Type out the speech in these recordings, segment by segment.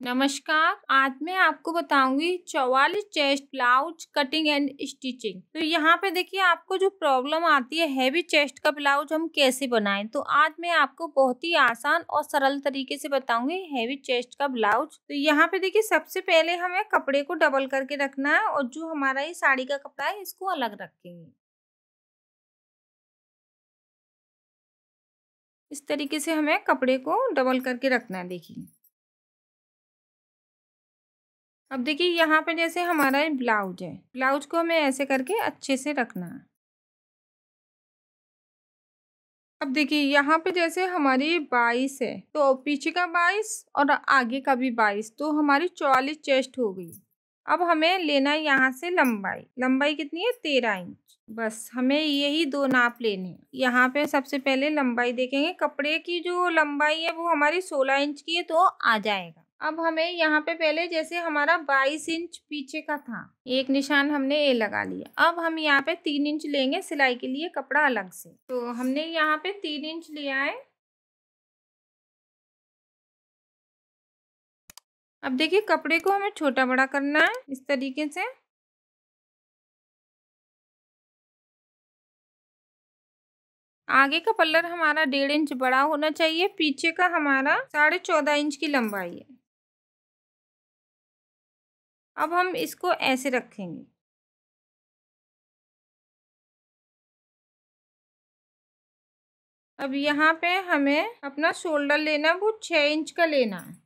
नमस्कार, आज मैं आपको बताऊँगी चौवालीस chest blouse cutting and stitching. तो यहाँ पे देखिए आपको जो प्रॉब्लम आती है हैवी चेस्ट का ब्लाउज हम कैसे बनाएँ? तो आज मैं आपको बहुत ही आसान और सरल तरीके से बताऊँगी हैवी चेस्ट का ब्लाउज। तो यहाँ पे देखिए सबसे पहले हमें कपड़े को डबल करके रखना है और जो हमारा ये साड़ी का कपड़ा है इसको अलग रखेंगे। इस तरीके से हमें कपड़े को डबल करके रखना है, देखिए। अब देखिए, यहाँ पे जैसे हमारा ब्लाउज है, ब्लाउज को हमें ऐसे करके अच्छे से रखना है। अब देखिए, यहाँ पे जैसे हमारी बाईस है तो पीछे का बाईस और आगे का भी बाईस तो हमारी चौवालीस चेस्ट हो गई। अब हमें लेना है यहाँ से लंबाई लंबाई कितनी है? तेरह इंच। बस, हमें यही दो नाप लेने यहाँ पे सबसे पहले लंबाई देखेंगे, कपड़े की जो लंबाई है, वो हमारी सोलह इंच की है तो आ जाएगा। अब हमें यहाँ पे पहले जैसे हमारा बाईस इंच पीछे का था, एक निशान हमने ए लगा लिया। अब हम यहाँ पे तीन इंच लेंगे सिलाई के लिए कपड़ा अलग से। तो हमने यहाँ पे तीन इंच लिया है। अब देखिए कपड़े को हमें छोटा बड़ा करना है इस तरीके से। आगे का पल्लर हमारा डेढ़ इंच बड़ा होना चाहिए, पीछे का हमारा साढ़े चौदह इंच की लंबाई है। अब हम इसको ऐसे रखेंगे। अब यहाँ पे हमें अपना शोल्डर लेना वो छः इंच का लेना है।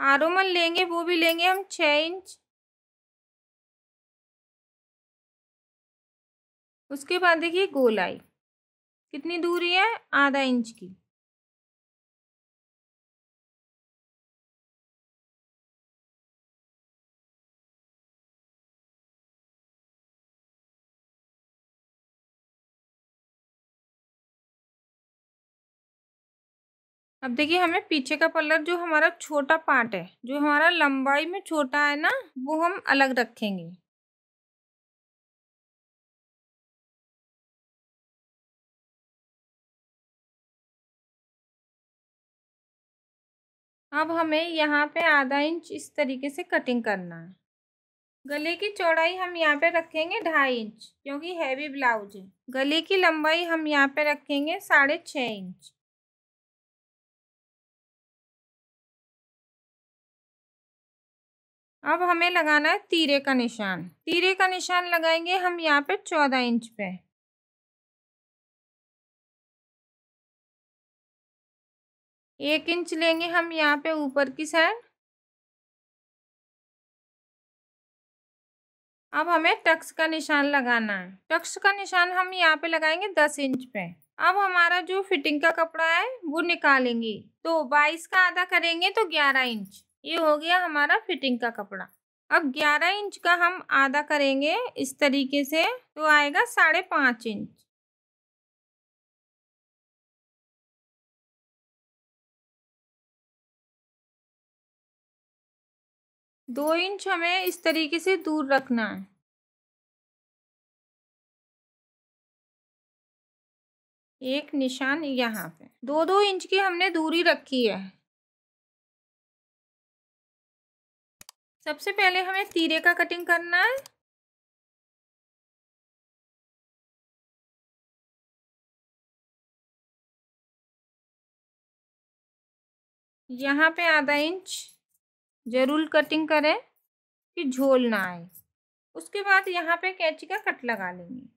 आरोमल लेंगे, वो भी लेंगे हम छः इंच उसके बाद देखिए गोलाई, कितनी दूरी है? आधा इंच की। अब देखिए, हमें पीछे का पल्लर जो हमारा छोटा पार्ट है, जो हमारा लंबाई में छोटा है ना, वो हम अलग रखेंगे। अब हमें यहाँ पे आधा इंच इस तरीके से कटिंग करना है। गले की चौड़ाई हम यहाँ पे रखेंगे ढाई इंच, क्योंकि हैवी ब्लाउज है। गले की लंबाई हम यहाँ पे रखेंगे साढ़े छः इंच। अब हमें लगाना है तीरे का निशान। तीरे का निशान लगाएँगे हम यहाँ पे चौदह इंच पे। एक इंच लेंगे हम यहाँ पे ऊपर की साइड। अब हमें टक्स का निशान लगाना है। टक्स का निशान हम यहाँ पे लगाएँगे दस इंच पे। अब हमारा जो फिटिंग का कपड़ा है वो निकालेंगे। तो बाईस का आधा करेंगे तो ग्यारह इंच। ये हो गया हमारा फिटिंग का कपड़ा। अब 11 इंच का हम आधा करेंगे इस तरीके से तो आएगा साढ़े पाँच इंच। दो इंच हमें इस तरीके से दूर रखना है। एक निशान यहाँ पे। दो दो इंच की हमने दूरी रखी है। सबसे पहले हमें तीरे का कटिंग करना है। यहाँ पे आधा इंच ज़रूर कटिंग करें कि झोल ना आए। उसके बाद यहाँ पे कैंची का कट लगा लेंगे।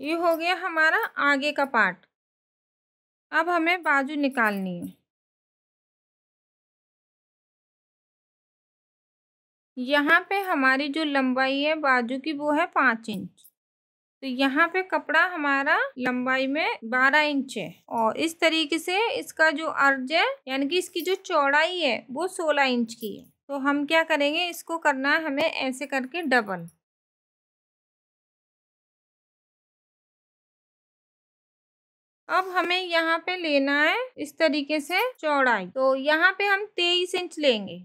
ये हो गया हमारा आगे का पार्ट। अब हमें बाजू निकालनी है। यहाँ पे हमारी जो लंबाई है बाजू की वो है पाँच इंच। तो यहाँ पे कपड़ा हमारा लंबाई में बारह इंच है और इस तरीके से इसका जो अर्ज़ है, यानी कि इसकी जो चौड़ाई है वो सोलह इंच की है। तो हम क्या करेंगे, इसको करना है हमें ऐसे करके डबल। अब हमें यहाँ पे लेना है इस तरीके से चौड़ाई। तो यहाँ पे हम तेईस इंच लेंगे।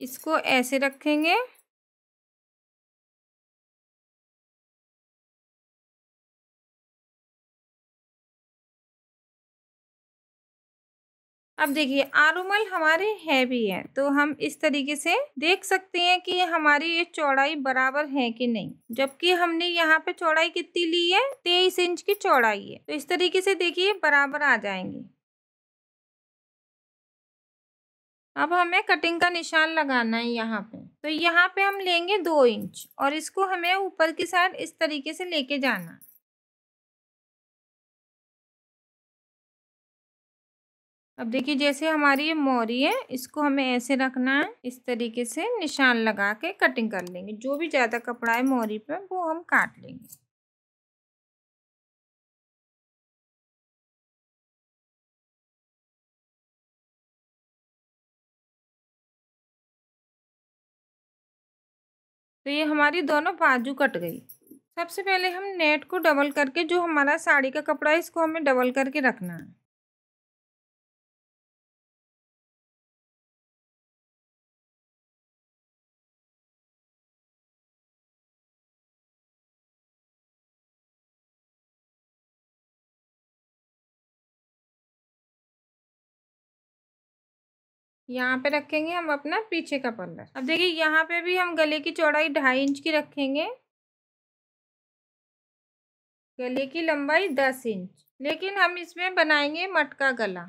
इसको ऐसे रखेंगे। अब देखिए, आरुमल हमारे हैवी है तो हम इस तरीके से देख सकते हैं कि हमारी ये चौड़ाई बराबर है कि नहीं। जबकि हमने यहाँ पे चौड़ाई कितनी ली है? तेईस इंच की चौड़ाई है। तो इस तरीके से देखिए, बराबर आ जाएँगे। अब हमें कटिंग का निशान लगाना है यहाँ पे। तो यहाँ पे हम लेंगे दो इंच और इसको हमें ऊपर की साइड इस तरीके से लेके जाना। है अब देखिए, जैसे हमारी ये मोरी है, इसको हमें ऐसे रखना है, इस तरीके से निशान लगा के कटिंग कर लेंगे। जो भी ज़्यादा कपड़ा है मोरी पे, वो हम काट लेंगे। तो ये हमारी दोनों बाजू कट गई। सबसे पहले हम नेट को डबल करके, जो हमारा साड़ी का कपड़ा है, इसको हमें डबल करके रखना है। यहाँ पे रखेंगे हम अपना पीछे का पल्ला अब देखिए, यहाँ पे भी हम गले की चौड़ाई ढाई इंच की रखेंगे। गले की लंबाई दस इंच। लेकिन हम इसमें बनाएँगे मटका गला।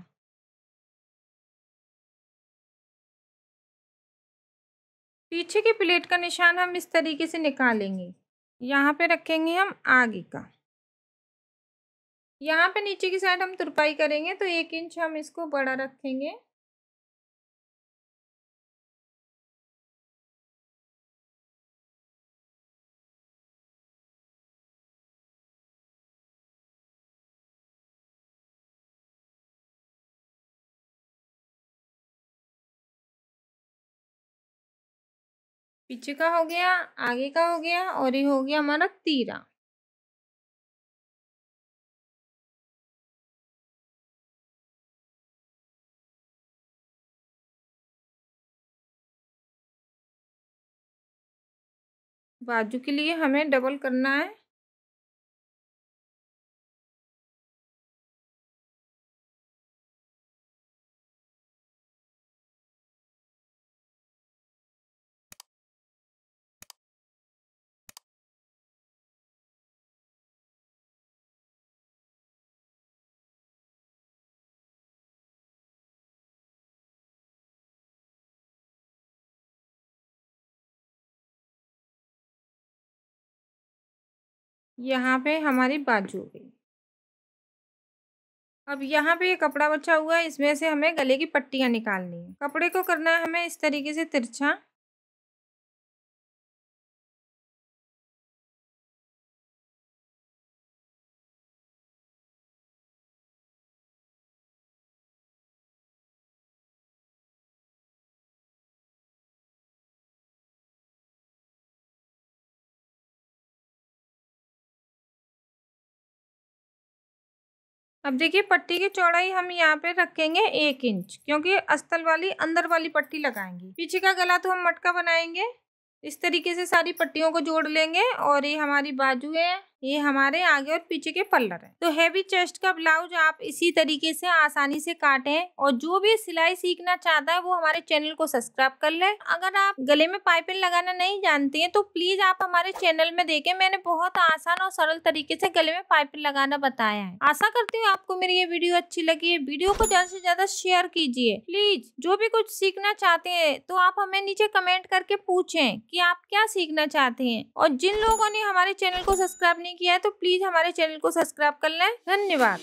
पीछे की प्लेट का निशान हम इस तरीके से निकालेंगे। यहाँ पे रखेंगे हम आगे का। यहाँ पे नीचे की साइड हम तुरपाई करेंगे तो एक इंच हम इसको बड़ा रखेंगे। पीछे का हो गया, आगे का हो गया और ये हो गया हमारा तीरा। बाजू के लिए हमें डबल करना है। यहाँ पे हमारी बाजू हो गई। अब यहाँ पे ये कपड़ा बचा हुआ है, इसमें से हमें गले की पट्टियाँ निकालनी है। कपड़े को करना है हमें इस तरीके से तिरछा अब देखिए, पट्टी की चौड़ाई हम यहाँ पे रखेंगे एक इंच, क्योंकि अस्तल वाली अंदर वाली पट्टी लगाएँगे। पीछे का गला तो हम मटका बनाएँगे। इस तरीके से सारी पट्टियों को जोड़ लेंगे और ये हमारी बाजू है। ये हमारे आगे और पीछे के पल्लर है। तो हैवी चेस्ट का ब्लाउज आप इसी तरीके से आसानी से काटें और जो भी सिलाई सीखना चाहता है वो हमारे चैनल को सब्सक्राइब कर ले। अगर आप गले में पाइपिंग लगाना नहीं जानते हैं तो प्लीज़ आप हमारे चैनल में देखें। मैंने बहुत आसान और सरल तरीके से गले में पाइपिंग लगाना बताया है। आशा करती हूँ आपको मेरी ये वीडियो अच्छी लगी है। वीडियो को ज़्यादा से ज़्यादा शेयर कीजिए। प्लीज़ जो भी कुछ सीखना चाहते हैं तो आप हमें नीचे कमेंट करके पूछें कि आप क्या सीखना चाहते हैं। और जिन लोगों ने हमारे चैनल को सब्सक्राइब नहीं किया है तो प्लीज़ हमारे चैनल को सब्सक्राइब कर लें। धन्यवाद।